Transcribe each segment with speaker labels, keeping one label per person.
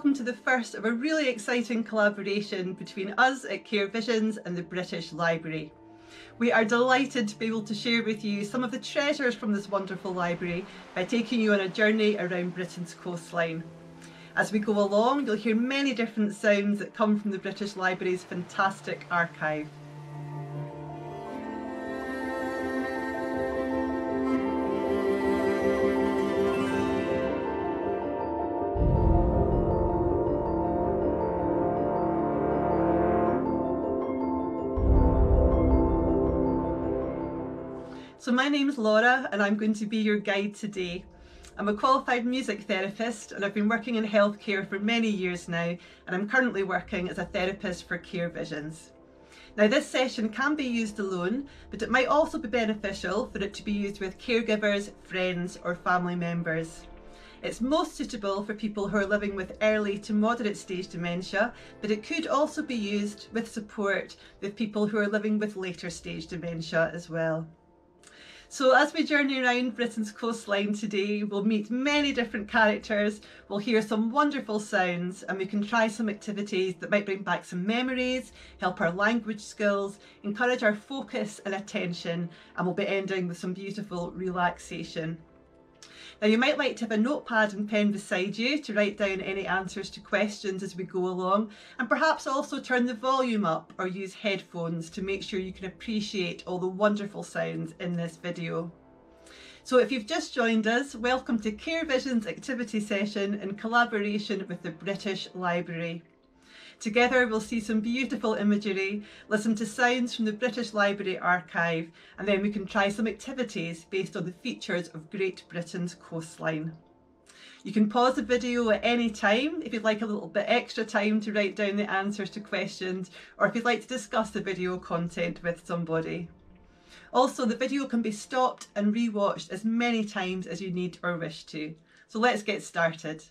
Speaker 1: Welcome to the first of a really exciting collaboration between us at Care Visions and the British Library. We are delighted to be able to share with you some of the treasures from this wonderful library by taking you on a journey around Britain's coastline. As we go along, you'll hear many different sounds that come from the British Library's fantastic archive. So my name is Laura and I'm going to be your guide today. I'm a qualified music therapist and I've been working in healthcare for many years now and I'm currently working as a therapist for Care Visions. Now this session can be used alone but it might also be beneficial for it to be used with caregivers, friends or family members. It's most suitable for people who are living with early to moderate stage dementia, but it could also be used with support with people who are living with later stage dementia as well. So as we journey around Britain's coastline today, we'll meet many different characters, we'll hear some wonderful sounds and we can try some activities that might bring back some memories, help our language skills, encourage our focus and attention and we'll be ending with some beautiful relaxation. Now you might like to have a notepad and pen beside you to write down any answers to questions as we go along and perhaps also turn the volume up or use headphones to make sure you can appreciate all the wonderful sounds in this video. So if you've just joined us, welcome to Care Vision's activity session in collaboration with the British Library. Together we'll see some beautiful imagery, listen to sounds from the British Library archive and then we can try some activities based on the features of Great Britain's coastline. You can pause the video at any time if you'd like a little bit extra time to write down the answers to questions or if you'd like to discuss the video content with somebody. Also, the video can be stopped and rewatched as many times as you need or wish to. So let's get started.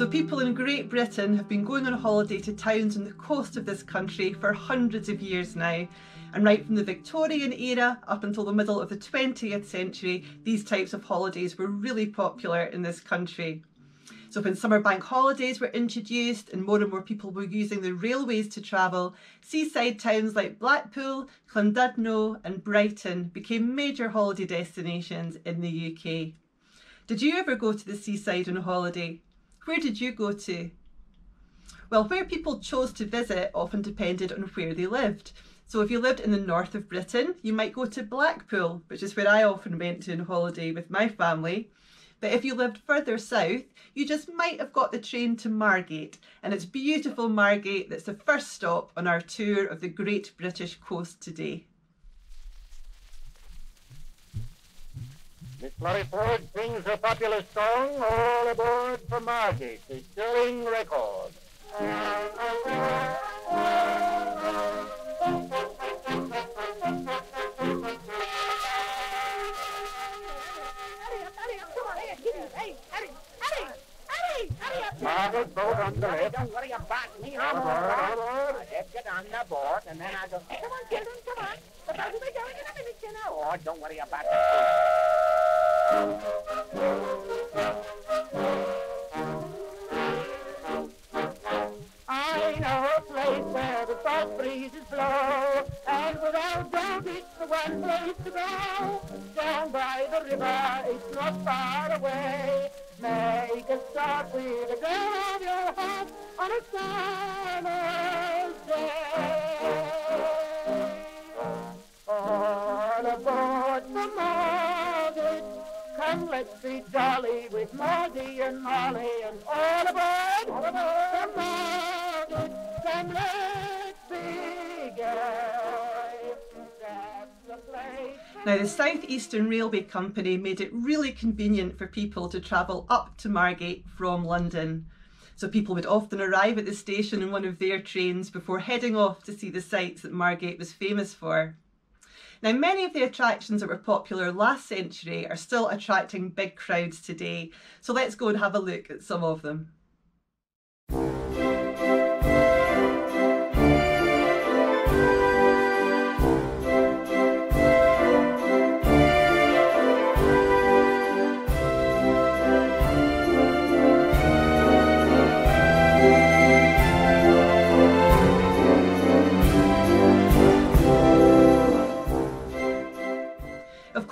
Speaker 1: So people in Great Britain have been going on holiday to towns on the coast of this country for hundreds of years now. And right from the Victorian era up until the middle of the 20th century, these types of holidays were really popular in this country. So when summer bank holidays were introduced and more and more people were using the railways to travel, seaside towns like Blackpool, Llandudno and Brighton became major holiday destinations in the UK. Did you ever go to the seaside on a holiday? Where did you go to? Well, where people chose to visit often depended on where they lived. So if you lived in the north of Britain, you might go to Blackpool, which is where I often went to on holiday with my family. But if you lived further south, you just might have got the train to Margate. And it's beautiful Margate that's the first stop on our tour of the great British coast today.
Speaker 2: Miss Forde sings her popular song, All Aboard for Margate, the sterling record. Margaret, boat on the left.
Speaker 3: Don't worry about me. I'm all right. Let's get on the board, and then I'll go, come on, children, come on. The boat will be going in a minute, you know. Oh, don't worry about it.
Speaker 2: I know a place where the salt breezes blow, and without doubt it's the one place to go. Down by the river, it's not far
Speaker 1: Now, the South Eastern Railway Company made it really convenient for people to travel up to Margate from London. So people would often arrive at the station in one of their trains before heading off to see the sights that Margate was famous for. Now, many of the attractions that were popular last century are still attracting big crowds today, so let's go and have a look at some of them.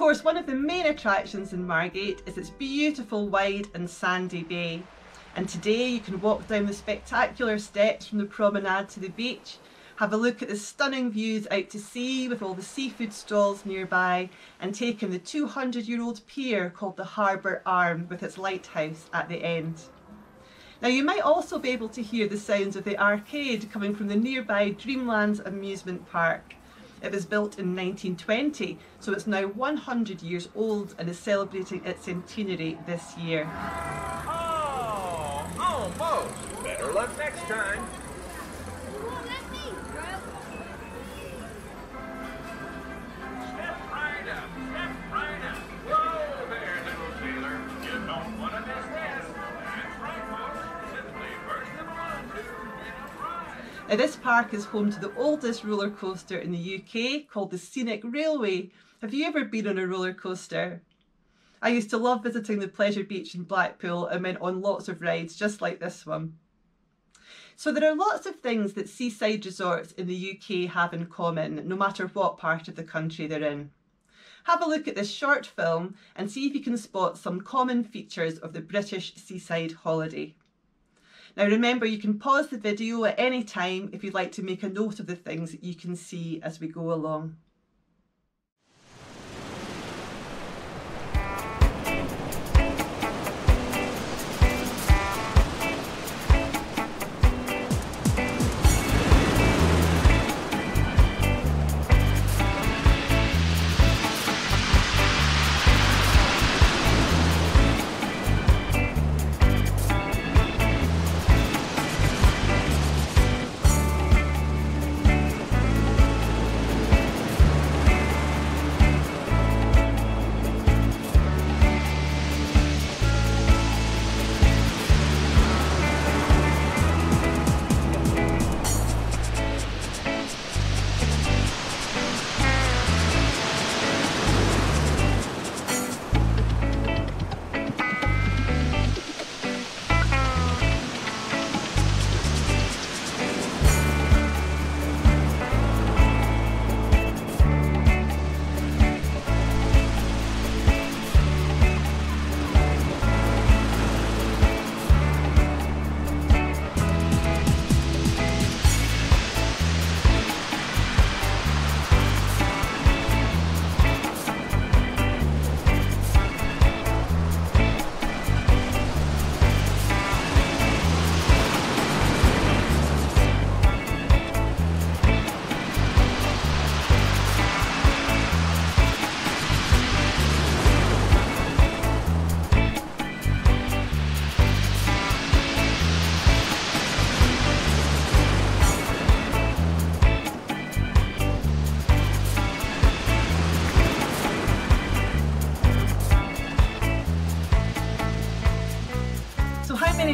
Speaker 1: Course, one of the main attractions in Margate is its beautiful wide and sandy bay. And today you can walk down the spectacular steps from the promenade to the beach, have a look at the stunning views out to sea with all the seafood stalls nearby, and take in the 200 year old pier called the Harbour Arm with its lighthouse at the end. Now you might also be able to hear the sounds of the arcade coming from the nearby Dreamlands amusement park. It was built in 1920, so it's now 100 years old and is celebrating its centenary this year.
Speaker 3: Oh, almost. Better luck next time.
Speaker 1: Now this park is home to the oldest roller coaster in the UK called the Scenic Railway. Have you ever been on a roller coaster? I used to love visiting the Pleasure Beach in Blackpool and went on lots of rides just like this one. So there are lots of things that seaside resorts in the UK have in common, no matter what part of the country they're in. Have a look at this short film and see if you can spot some common features of the British seaside holiday. Now remember you can pause the video at any time if you'd like to make a note of the things that you can see as we go along.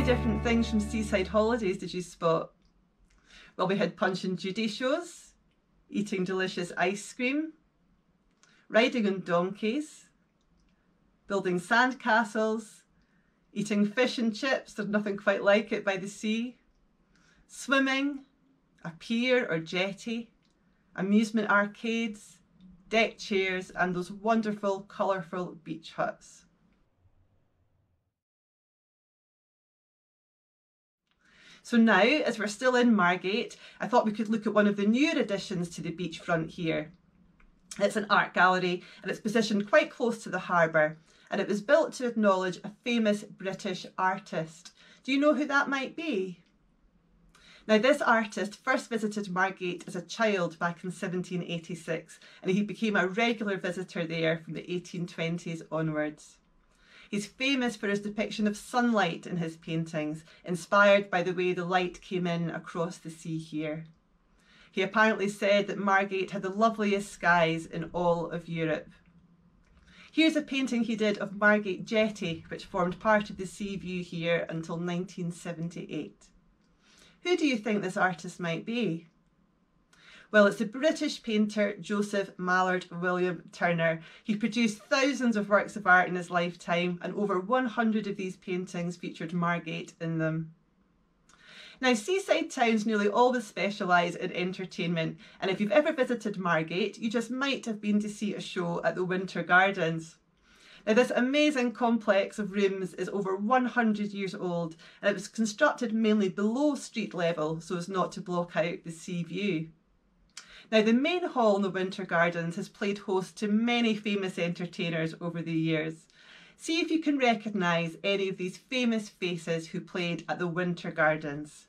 Speaker 1: Different things from Seaside Holidays did you spot? Well, we had Punch and Judy shows, eating delicious ice cream, riding on donkeys, building sand castles, eating fish and chips, there's nothing quite like it by the sea, swimming, a pier or jetty, amusement arcades, deck chairs, and those wonderful, colourful beach huts. So now, as we're still in Margate, I thought we could look at one of the newer additions to the beachfront here. It's an art gallery and it's positioned quite close to the harbour and it was built to acknowledge a famous British artist. Do you know who that might be? Now, this artist first visited Margate as a child back in 1786, and he became a regular visitor there from the 1820s onwards. He's famous for his depiction of sunlight in his paintings, inspired by the way the light came in across the sea here. He apparently said that Margate had the loveliest skies in all of Europe. Here's a painting he did of Margate Jetty, which formed part of the sea view here until 1978. Who do you think this artist might be? Well, it's the British painter Joseph Mallord William Turner. He produced thousands of works of art in his lifetime, and over 100 of these paintings featured Margate in them. Now, seaside towns nearly always specialise in entertainment, and if you've ever visited Margate, you just might have been to see a show at the Winter Gardens. Now, this amazing complex of rooms is over 100 years old, and it was constructed mainly below street level so as not to block out the sea view. Now, the main hall in the Winter Gardens has played host to many famous entertainers over the years. See if you can recognise any of these famous faces who played at the Winter Gardens.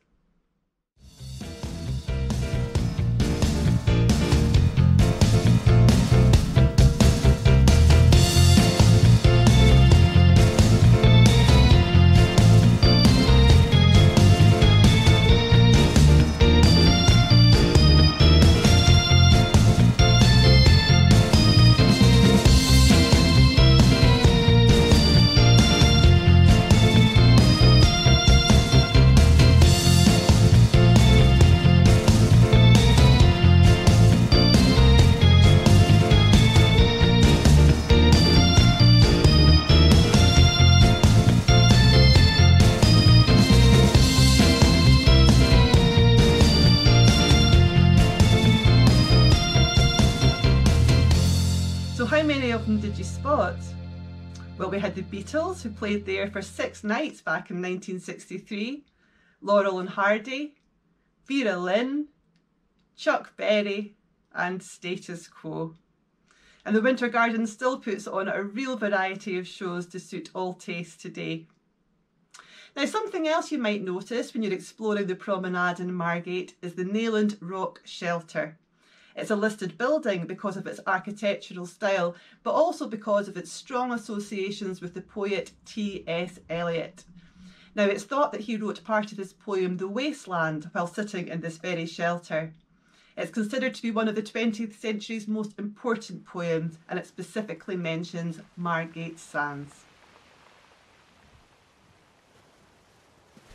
Speaker 1: Played there for six nights back in 1963, Laurel and Hardy, Vera Lynn, Chuck Berry, and Status Quo. And the Winter Garden still puts on a real variety of shows to suit all tastes today. Now, something else you might notice when you're exploring the promenade in Margate is the Nayland Rock Shelter. It's a listed building because of its architectural style, but also because of its strong associations with the poet T.S. Eliot. Now, it's thought that he wrote part of his poem The Wasteland while sitting in this very shelter. It's considered to be one of the 20th century's most important poems, and it specifically mentions Margate Sands.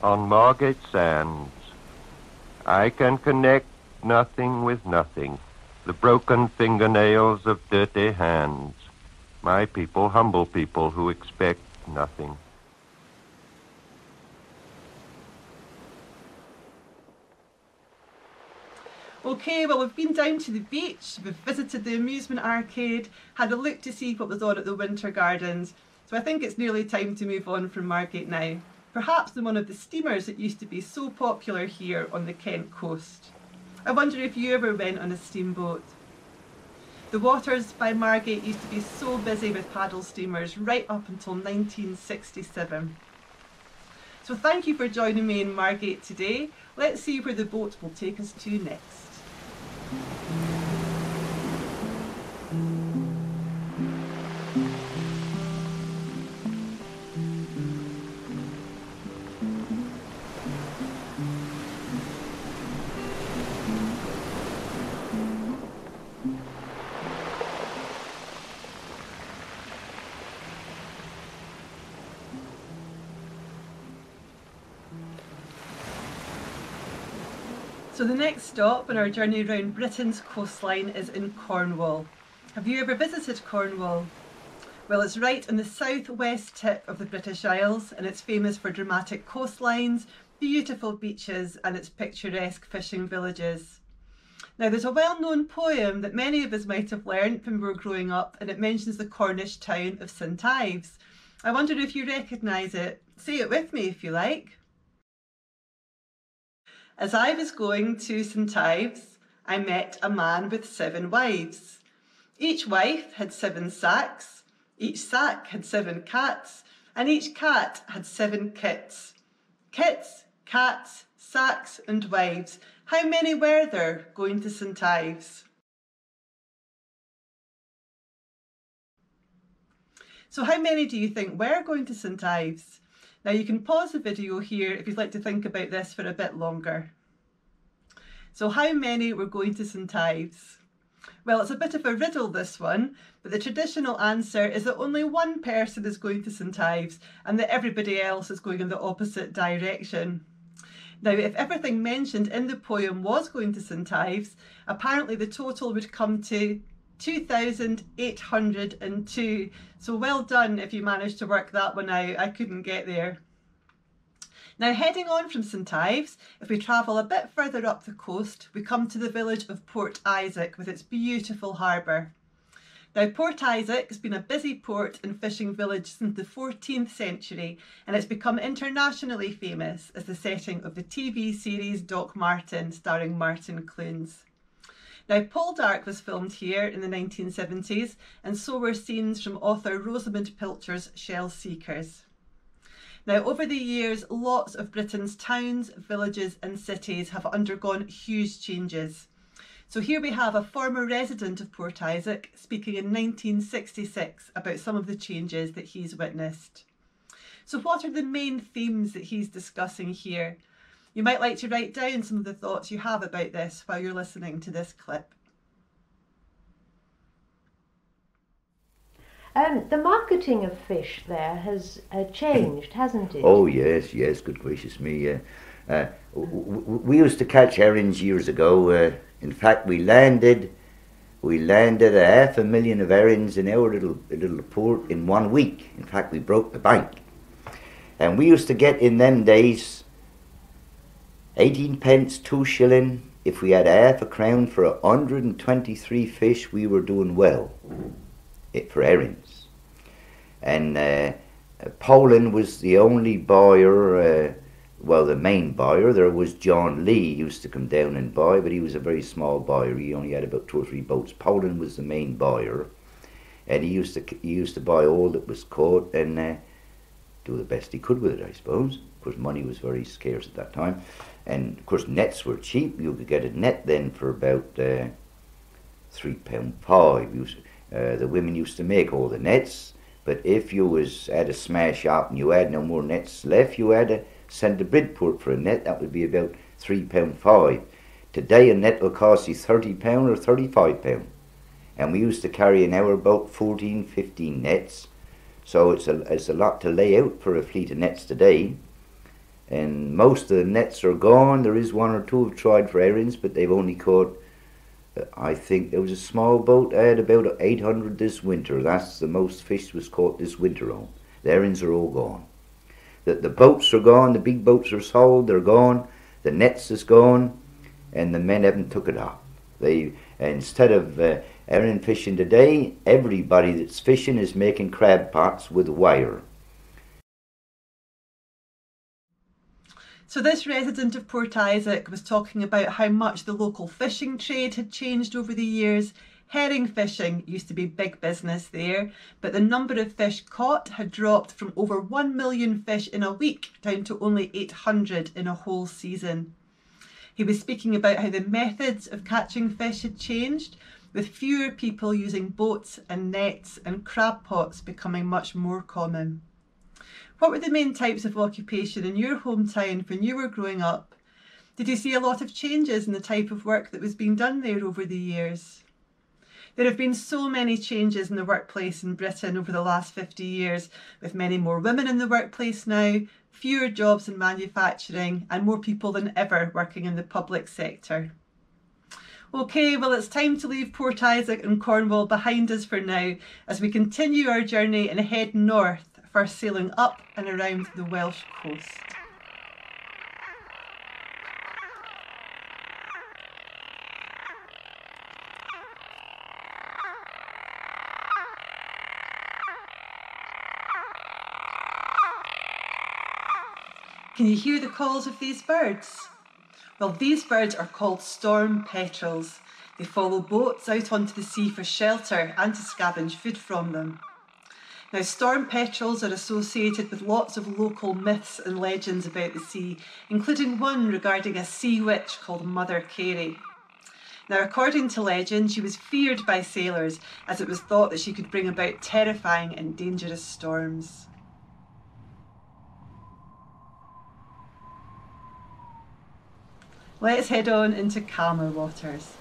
Speaker 4: on Margate Sands. I can connect nothing with nothing, the broken fingernails of dirty hands. My people, humble people who expect nothing.
Speaker 1: Okay, well, we've been down to the beach, we've visited the amusement arcade, had a look to see what was on at the Winter Gardens. So I think it's nearly time to move on from Margate now. Perhaps in one of the steamers that used to be so popular here on the Kent coast. I wonder if you ever went on a steamboat. The waters by Margate used to be so busy with paddle steamers right up until 1967. So thank you for joining me in Margate today. Let's see where the boat will take us to next. So the next stop on our journey around Britain's coastline is in Cornwall. Have you ever visited Cornwall? Well, it's right on the southwest tip of the British Isles and it's famous for dramatic coastlines, beautiful beaches and its picturesque fishing villages. Now, there's a well known poem that many of us might have learnt when we were growing up and it mentions the Cornish town of St Ives. I wonder if you recognise it. Say it with me if you like. As I was going to St Ives, I met a man with seven wives. Each wife had seven sacks, each sack had seven cats, and each cat had seven kits. Kits, cats, sacks, and wives. How many were there going to St Ives? So, how many do you think were going to St Ives? Now, you can pause the video here if you'd like to think about this for a bit longer. So, how many were going to St Ives? Well, it's a bit of a riddle, this one, but the traditional answer is that only one person is going to St Ives and that everybody else is going in the opposite direction. Now, if everything mentioned in the poem was going to St Ives, apparently the total would come to 2,802. So well done if you managed to work that one out. I couldn't get there. Now, heading on from St Ives, if we travel a bit further up the coast, we come to the village of Port Isaac with its beautiful harbour. Now, Port Isaac has been a busy port and fishing village since the 14th century, and it's become internationally famous as the setting of the TV series Doc Martin, starring Martin Clunes. Now, Poldark was filmed here in the 1970s, and so were scenes from author Rosamunde Pilcher's Shell Seekers. Now, over the years, lots of Britain's towns, villages, and cities have undergone huge changes. So, here we have a former resident of Port Isaac speaking in 1966 about some of the changes that he's witnessed. So, what are the main themes that he's discussing here? You might like to write down some of the thoughts you have about this while you're listening to this clip.
Speaker 5: Um, the marketing of fish there has uh, changed, hasn't it?
Speaker 6: Oh yes, yes. Good gracious me. Uh, uh, w- w- we used to catch herrings years ago. Uh, in fact, we landed, we landed a half a million of herrings in our little little port in one week. In fact, we broke the bank, and we used to get in them days. Eighteen pence, two shilling. If we had half a crown for a hundred and twenty-three fish, we were doing well it for herrings. And uh, Poland was the only buyer, uh, well, the main buyer. There was John Lee used to come down and buy, but he was a very small buyer. He only had about two or three boats. Poland was the main buyer, and he used to he used to buy all that was caught and uh, do the best he could with it, I suppose. Of course, money was very scarce at that time, and of course, nets were cheap. You could get a net then for about uh, three pound five. Uh, the women used to make all the nets, but if you was at a smash up and you had no more nets left, you had to send to Bridport for a net. That would be about three pound five. Today a net will cost you thirty pound or thirty five pound, and we used to carry in our boat 14, 15 nets. So it's a it's a lot to lay out for a fleet of nets today. And most of the nets are gone. There is one or two have tried for herrings, but they've only caught I think there was a small boat I had about 800 this winter. That's the most fish was caught this winter on. The herrings are all gone. The, the boats are gone, the big boats are sold, they're gone, the nets is gone, and the men haven't took it up. They instead of uh, herring fishing today, everybody that's fishing is making crab pots with wire.
Speaker 1: So, this resident of Port Isaac was talking about how much the local fishing trade had changed over the years. Herring fishing used to be big business there, but the number of fish caught had dropped from over 1 million fish in a week down to only 800 in a whole season. He was speaking about how the methods of catching fish had changed, with fewer people using boats and nets and crab pots becoming much more common. What were the main types of occupation in your hometown when you were growing up? Did you see a lot of changes in the type of work that was being done there over the years? There have been so many changes in the workplace in Britain over the last 50 years, with many more women in the workplace now, fewer jobs in manufacturing, and more people than ever working in the public sector. Okay, well, it's time to leave Port Isaac and Cornwall behind us for now as we continue our journey and head north for sailing up and around the Welsh coast. Can you hear the calls of these birds? Well, these birds are called storm petrels. They follow boats out onto the sea for shelter and to scavenge food from them. Now, storm petrels are associated with lots of local myths and legends about the sea, including one regarding a sea witch called Mother Carey. Now, according to legend, she was feared by sailors as it was thought that she could bring about terrifying and dangerous storms. Let's head on into calmer waters.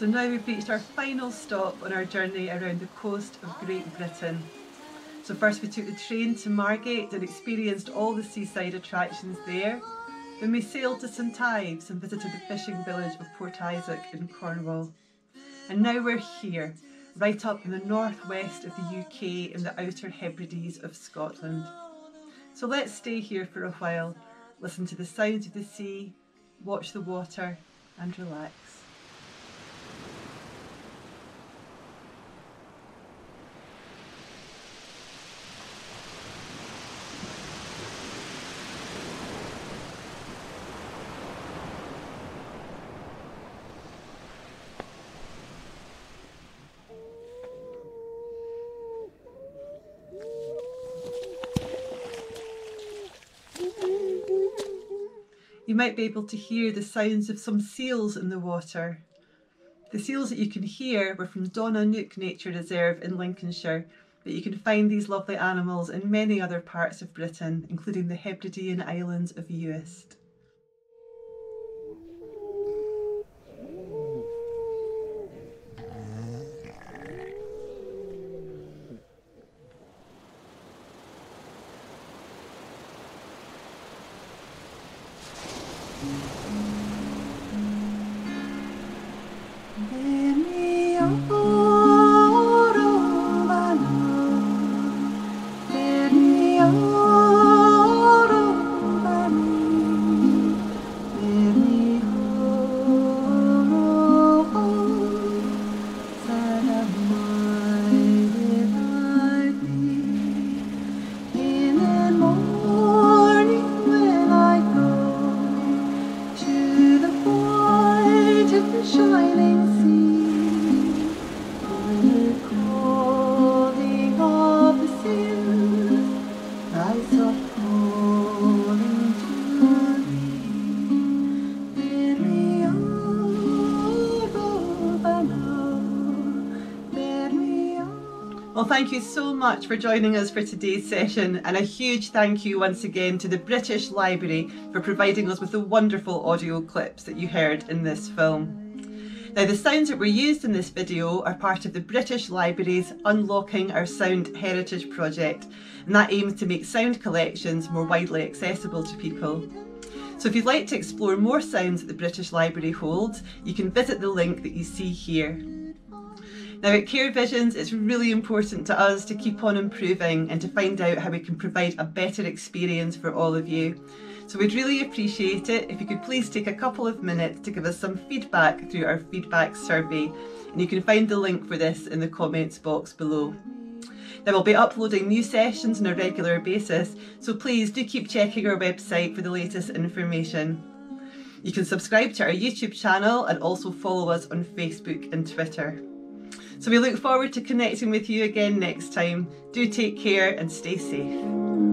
Speaker 1: So now we've reached our final stop on our journey around the coast of Great Britain. So first we took the train to Margate and experienced all the seaside attractions there. Then we sailed to St Ives and visited the fishing village of Port Isaac in Cornwall. And now we're here, right up in the northwest of the UK in the Outer Hebrides of Scotland. So let's stay here for a while, listen to the sounds of the sea, watch the water and relax. You might be able to hear the sounds of some seals in the water. The seals that you can hear were from Donna Nook Nature Reserve in Lincolnshire, but you can find these lovely animals in many other parts of Britain, including the Hebridean islands of Uist. So much for joining us for today's session, and a huge thank you once again to the British Library for providing us with the wonderful audio clips that you heard in this film. Now, the sounds that were used in this video are part of the British Library's Unlocking Our Sound Heritage project, and that aims to make sound collections more widely accessible to people. So if you'd like to explore more sounds that the British Library holds, you can visit the link that you see here. Now at Care Visions, it's really important to us to keep on improving and to find out how we can provide a better experience for all of you. So we'd really appreciate it if you could please take a couple of minutes to give us some feedback through our feedback survey. And you can find the link for this in the comments box below. Now we'll be uploading new sessions on a regular basis, so please do keep checking our website for the latest information. You can subscribe to our YouTube channel and also follow us on Facebook and Twitter. So we look forward to connecting with you again next time. Do take care and stay safe.